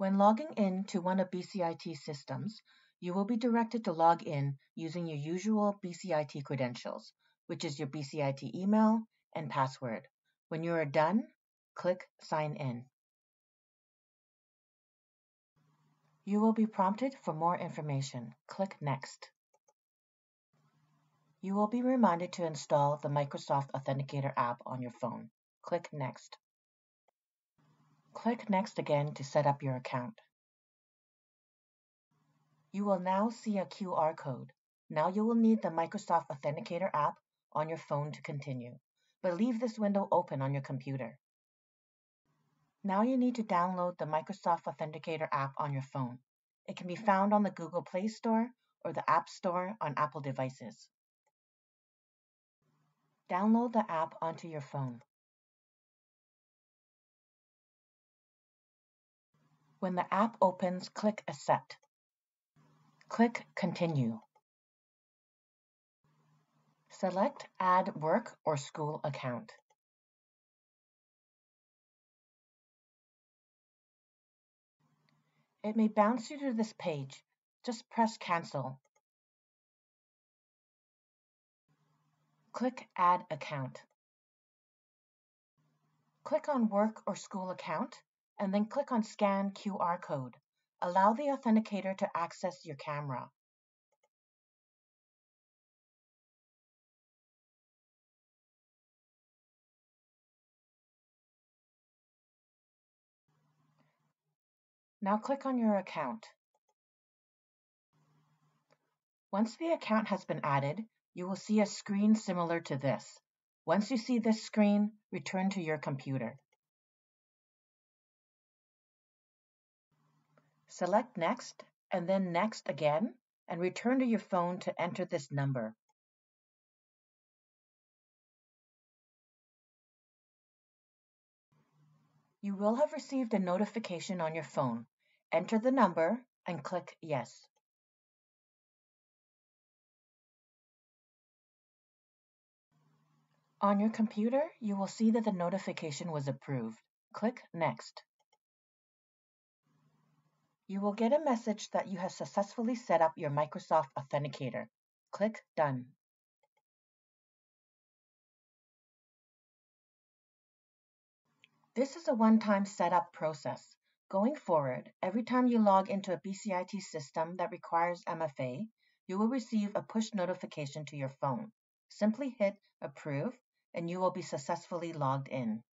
When logging in to one of BCIT systems, you will be directed to log in using your usual BCIT credentials, which is your BCIT email and password. When you are done, click Sign In. You will be prompted for more information. Click Next. You will be reminded to install the Microsoft Authenticator app on your phone. Click Next. Click Next again to set up your account. You will now see a QR code. Now you will need the Microsoft Authenticator app on your phone to continue, but leave this window open on your computer. Now you need to download the Microsoft Authenticator app on your phone. It can be found on the Google Play Store or the App Store on Apple devices. Download the app onto your phone. When the app opens, click Accept. Click Continue. Select Add Work or School Account. It may bounce you to this page. Just press Cancel Click Add Account. Click on Work or School Account, and then click on Scan QR Code. Allow the authenticator to access your camera. Now click on your account. Once the account has been added, you will see a screen similar to this. Once you see this screen, return to your computer. Select Next and then Next again and return to your phone to enter this number. You will have received a notification on your phone. Enter the number and click Yes. On your computer, you will see that the notification was approved. Click Next. You will get a message that you have successfully set up your Microsoft Authenticator. Click Done. This is a one-time setup process. Going forward, every time you log into a BCIT system that requires MFA, you will receive a push notification to your phone. Simply hit Approve and you will be successfully logged in.